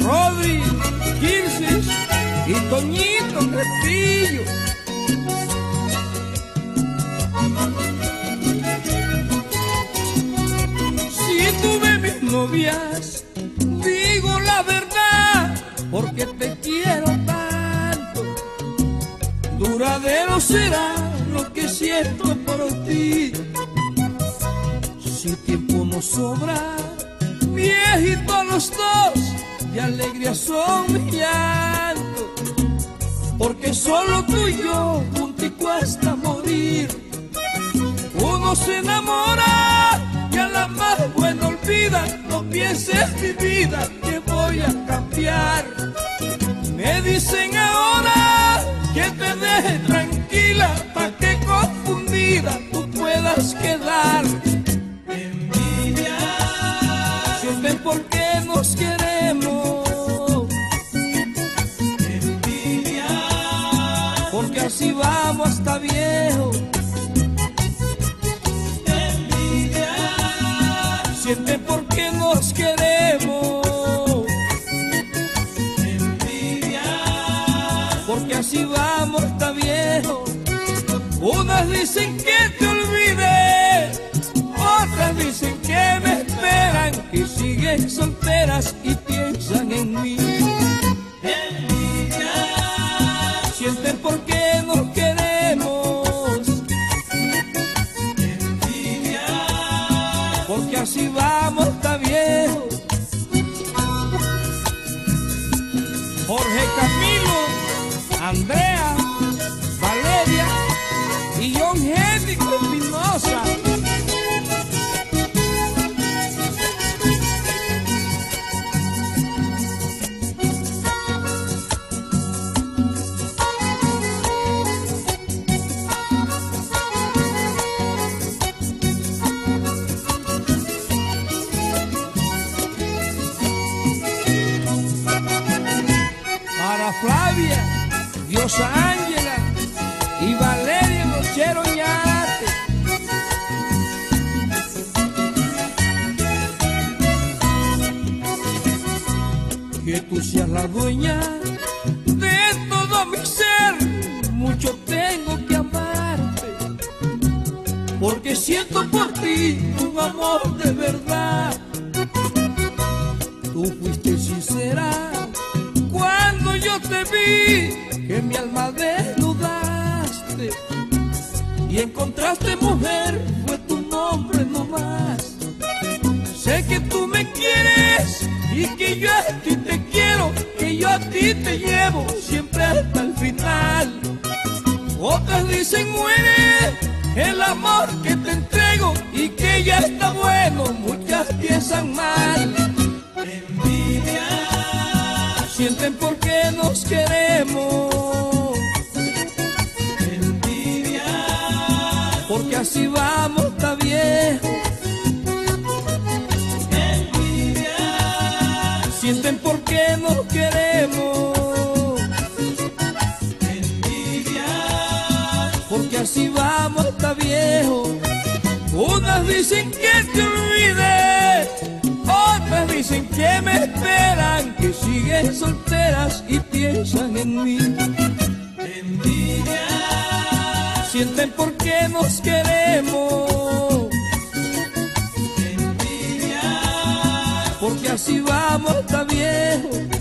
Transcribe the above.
Rodri, Kirsis y Toñito Castillo. Si tuve mis novias, digo la verdad, porque te quiero tanto. Duradero será lo que siento por ti. Si tiempo nos sobra, viejitos los dos, y alegría son mi llanto. Porque solo tú y yo, juntico hasta morir, uno se enamora y a la más buena olvida. No pienses mi vida que voy a cambiar. Me dicen así vamos hasta viejo. Envidia, sienten por qué nos queremos. Envidia, porque así vamos hasta viejo. Unas dicen que te olvides, otras dicen que me esperan, que siguen solteras y piensan en mí. Porque así vamos viejo. Jorge Camilo, Andrea, Diosa Ángela y Valeria Nochero Ñate. Que tú seas la dueña de todo mi ser, mucho tengo que amarte, porque siento por ti un amor de verdad. Tú fuiste sincera te vi, que mi alma desnudaste y encontraste mujer, fue tu nombre nomás. Sé que tú me quieres y que yo a ti te quiero, que yo a ti te llevo siempre hasta el final. Otras dicen muere el amor que te entrego y que ya está bueno, muchas piensan mal. Envidia, sienten por qué nos queremos. Envidia, porque así vamos, está viejo. Envidia, sienten por qué nos queremos. Envidia, porque así vamos, está viejo. Unas dicen que te olvides, dicen que me esperan, que siguen solteras y piensan en mí. Envidia, sienten por qué nos queremos. Envidia, porque así vamos hasta viejo.